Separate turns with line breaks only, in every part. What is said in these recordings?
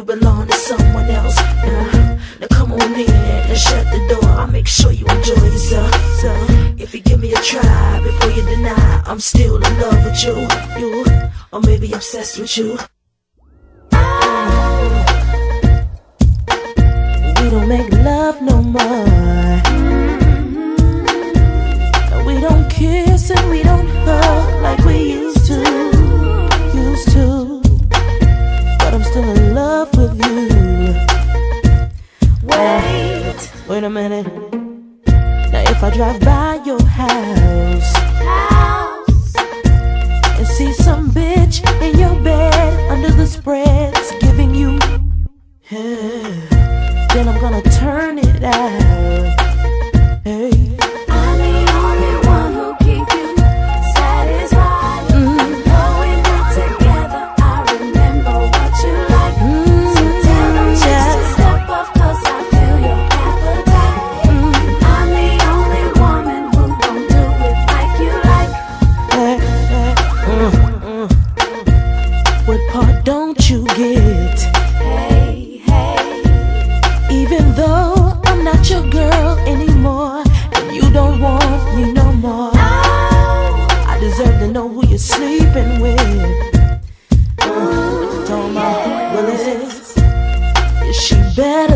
you belong to someone else. Now, now come on in and shut the door. I'll make sure you enjoy yourself. So, if you give me a try before you deny, I'm still in love with you. You, or maybe obsessed with you. Ah. We don't make love Wait. Wait a minute. Now if I drive by your house and see some bitch in your bed under the spreads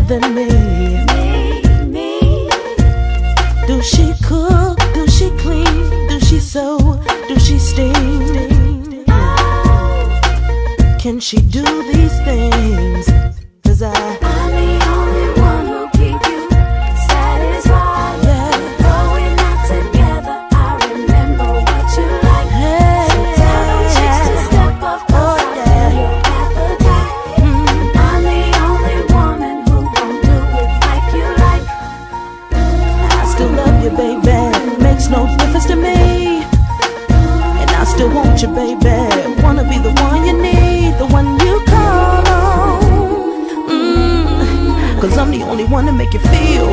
than me? Do she cook? Do she clean? Do she sew? Do she steam? Can she do these things? Cause I, Makes no difference to me. And I still want you, baby. Wanna be the one you need, the one you call on. Mm, Cause I'm the only one to make you feel.